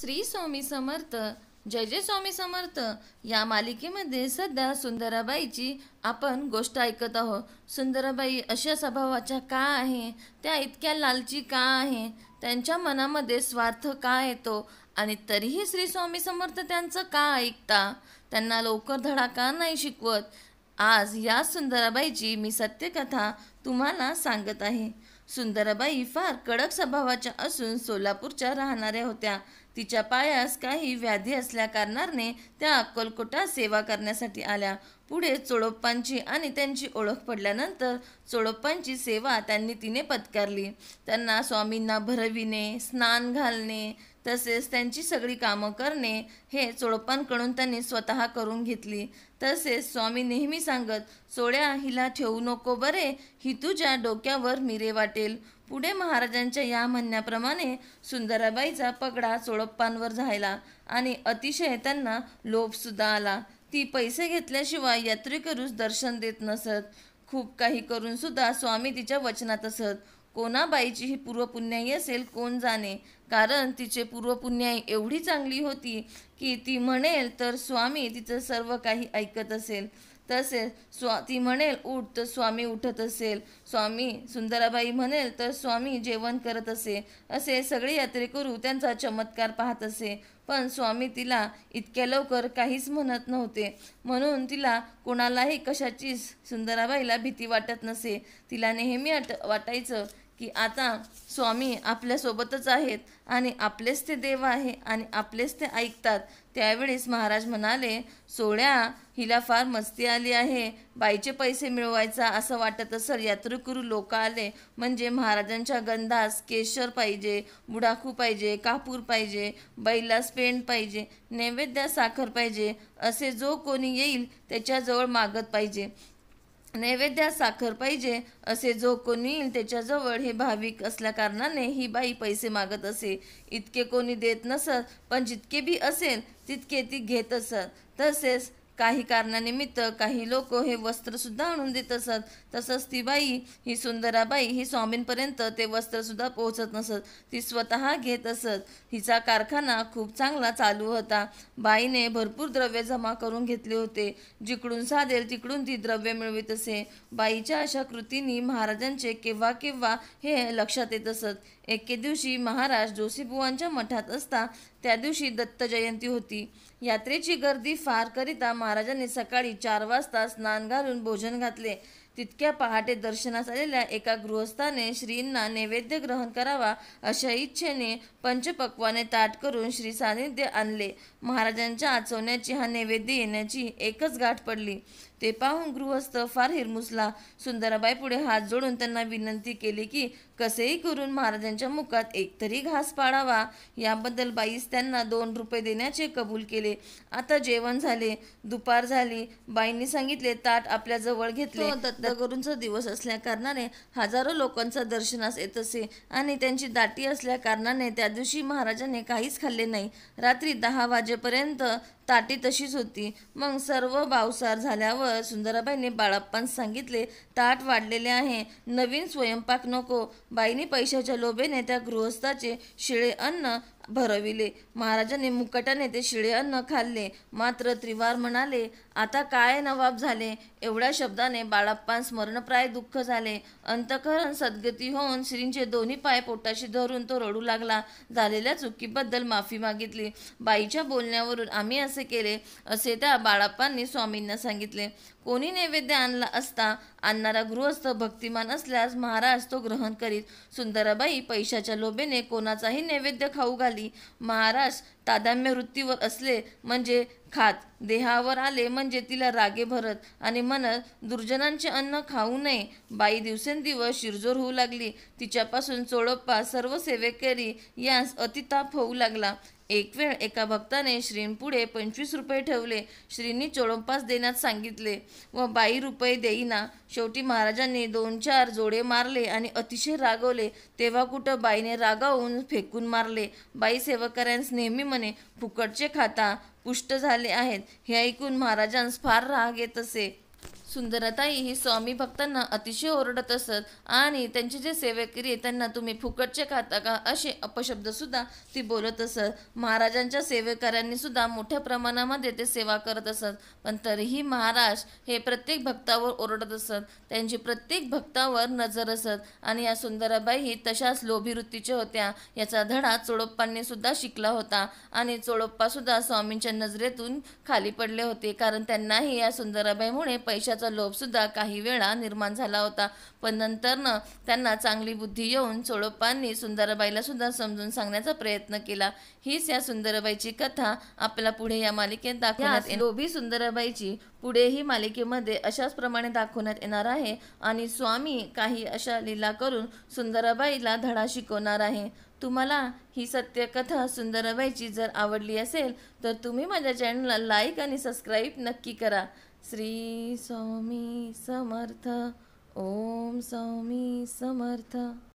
श्री स्वामी समर्थ जय जय स्वामी समर्थ. या मालिकेमध्ये सध्या सुंदराबाईची आपण गोष्ट ऐकत आहोत. सुंदराबाई अशा स्वभावाच्या का आहे? त्या इतक्या लालची का आहे? त्यांच्या मनामध्ये स्वार्थ का येतो? आणि तरीही श्री स्वामी समर्थ त्यांचं का ऐकता? त्यांना लवकर धडा का नाही शिकवत. आज या सुंदराबाईची मी सत्यकथा तुम्हाला सांगत आहे. सुंदराबाई फार कडक स्वभावाच्या असून सोलापूरच्या राहणाऱ्या होत्या. तिच्या पायास काही व्याधी असल्या कारणाने त्या अक्कलकोटा सेवा करण्यासाठी आल्या. पुढे चोडोप्पांची आणि त्यांची ओळख पडल्यानंतर चोडोप्पांची सेवा त्यांनी तिने पत्कारली. त्यांना स्वामींना भरविणे स्नान घालणे तसेच त्यांची सगळी कामं करणे हे चोडोप्पांकडून त्यांनी स्वतः करून घेतली. तसेच स्वामी नेहमी सांगत सोळ्या हिला ठेवू नको बरे ही तुझ्या डोक्यावर मिरे वाटेल. पुढे महाराजांच्या या म्हणण्याप्रमाणे सुंदराबाईचा पगडा चोळप्पांवर झाला आणि अतिशय त्यांना लोभसुद्धा आला. ती पैसे घेतल्याशिवाय यात्रेकरूस दर्शन देत नसत. खूप काही करून सुद्धा स्वामी तिच्या वचनात असत. कोणाबाईची ही पूर्वपुण्याई असेल कोण जाणे? कारण तिचे पूर्वपुण्याई एवढी चांगली होती की ती म्हणेल तर स्वामी तिचं सर्व काही ऐकत असेल. तसेच स्वा ती म्हणेल उठ. तर स्वामी उठत असेल. स्वामी सुंदराबाई म्हणेल तर स्वामी जेवण करत असे. असे सगळे यात्रेकरू त्यांचा चमत्कार पाहत असे. पण स्वामी तिला इतक्या लवकर काहीच म्हणत नव्हते. म्हणून तिला कोणालाही कशाची सुंदराबाईला भीती वाटत नसे. तिला नेहमी वाटायचं की आता स्वामी आपल्यासोबतच आहेत आणि आपलेच ते देव आहे आणि आपलेच ते ऐकतात. त्यावेळेस महाराज म्हणाले सोळ्या हिला फार मस्ती आली आहे. बाईचे पैसे मिळवायचा असं वाटत असेल यात्रेकरू लोक आले. म्हणजे महाराजांच्या गंधास केशर पाहिजे बुडाखू पाहिजे कापूर पाहिजे बैलास पेंड पाहिजे नैवेद्या साखर पाहिजे असे जो कोणी येईल त्याच्याजवळ मागत पाहिजे. नैवेद्यात साखर पाहिजे असे जो कोणी येईल त्याच्याजवळ हे भाविक असल्या कारणाने ही बाई पैसे मागत असे. इतके कोणी देत नसत पण जितके बी असेल तितके ती घेत असत. तसेच काही कारणानिमित्त काही लोक हे वस्त्रसुद्धा आणून देत असत. तसंच ती बाई ही सुंदराबाई ही स्वामींपर्यंत ते वस्त्रसुद्धा पोहोचत नसत. ती स्वतः घेत असत. हिचा कारखाना खूप चांगला चालू होता. बाईने भरपूर द्रव्य जमा करून घेतले होते. जिकडून साधेल तिकडून ती द्रव्य मिळवित असे. बाईच्या अशा कृतींनी महाराजांचे केव्हा केव्हा हे लक्षात येत असत. एके दिवशी महाराज जोशीबुवांच्या मठात असता त्या दिवशी दत्त जयंती होती. यात्रेची गर्दी फार करिता महाराजांनी सकाळी चार वाजता स्नान घालून भोजन घातले. तितक्या पहाटे दर्शनास आलेल्या एका गृहस्थाने श्रींना नैवेद्य ग्रहण करावा अशा इच्छेने पंचपक्वाने ताट करून श्री सानिध्य आणले. महाराजांच्या आचवण्याची हा नैवेद्य येण्याची एकच गाठ पडली. ते पाहून गृहस्थ फार हिरमुसला. सुंदराबाई पुढे हात जोडून त्यांना विनंती केली की कसेही करून महाराजांच्या मुखात एकतरी घास पाडावा. याबद्दल बाईस त्यांना दोन रुपये देण्याचे कबूल केले. आता जेवण झाले दुपार झाली. बाईंनी सांगितले ताट आपल्या जवळ घेतले. दत्तगुरूंचा दिवस असल्या कारणाने हजारो लोकांचा दर्शनास येत असे आणि त्यांची दाटी असल्या कारणाने त्या दिवशी महाराजांनी काहीच खाल्ले नाही. रात्री दहा वाजेपर्यंत ताटी तशीच होती. मग सर्व बावसार झाल्यावर सुंदराबाईने बाळाप्पांना सांगितले ताट वाढलेले आहे. नवीन स्वयंपाक नको. बाईने पैशाच्या लोभेने त्या गृहस्थाचे शिळे अन्न भरविले. महाराजांनी मुकटाने ते शिळे अन्न खाल्ले. मात्र त्रिवार म्हणाले आता काय नवाब झाले? एवढ्या शब्दाने बाळाप्पा स्मरणप्राय दुःख झाले. अंतकरण सद्गती होऊन श्रींचे दोन्ही पाय पोटाशी धरून तो रडू लागला. झालेल्या चुकीबद्दल माफी मागितली. बाईच्या बोलण्यावरून आम्ही असे केले असे त्या बाळाप्पांनी स्वामींना सांगितले. कोणी नैवेद्य आणला असता आणणारा गृहस्थ भक्तिमान असल्यास महाराज तो ग्रहण करीत सुंदराबाई पैशाच्या लोभेने कोणाचाही नैवेद्य खाऊ घाल महाराज तादाम्य वृत्तीवर असले म्हणजे खात. देहावर आले म्हणजे तिला रागे भरत. आणि म्हणत दुर्जनांचे अन्न खाऊ नये. बाई दिवसेंदिवस शिरजोर होऊ लागली. तिच्यापासून चोळप्पा सर्व सेवेकरी यास अतिताप होऊ लागला. एक वेळ एका भक्ताने श्रींपुढे पंचवीस रुपये ठेवले. श्रींनी चोळंपास देण्यास सांगितले. व बाई रुपये देईना. शेवटी महाराजांनी दोन चार जोडे मारले आणि अतिशय रागवले. तेव्हा कुठं बाईने रागावून फेकून मारले. बाई सेवकऱ्यांस नेहमी म्हणे फुकटचे खाता पुष्ट झाले आहेत. हे ऐकून महाराजांस फार राग येत असे. सुंदरताई ही स्वामी भक्तांना अतिशय ओरडत असत. आणि त्यांचे जे सेवेकरी आहे त्यांना तुम्ही फुकटचे खाता का? असे अपशब्दसुद्धा ती बोलत असत. महाराजांच्या सेवेकऱ्यांनी सुद्धा मोठ्या प्रमाणामध्ये ते सेवा करत असत. पण तरीही महाराज हे प्रत्येक भक्तावर ओरडत असत. त्यांची प्रत्येक भक्तावर नजर असत. आणि या सुंदराबाई ही तशाच लोभी वृत्तीच्या होत्या. याचा धडा चोडोप्पांनी सुद्धा शिकला होता. आणि चोडप्पासुद्धा स्वामींच्या नजरेतून खाली पडले होते. कारण त्यांनाही या सुंदराबाईमुळे पैशाचा लोभ सुद्धा काही वेळा निर्माण झाला होता. पण नंतरनं त्यांना चांगली बुद्धी येऊन चोडोप्पांनी सुंदराबाईला सुद्धा समजून सांगण्याचा प्रयत्न केला. हीच या सुंदराबाईची कथा आपल्याला पुढे या मालिकेत दाखवण्यात. लोभी सुंदराबाईची पुढेही मालिकेमध्ये अशाच प्रमाणे दाखवण्यात येणार आहे आणि स्वामी काही अशा लीला करून सुंदराबाईला धडा शिकवणार आहे. तुम्हाला ही सत्यकथा सुंदराबाईची जर आवडली असेल तर तुम्ही माझ्या चॅनलला लाईक आणि सबस्क्राईब नक्की करा. श्री सौमी समर्थ। ॐ सौमी समर्थ।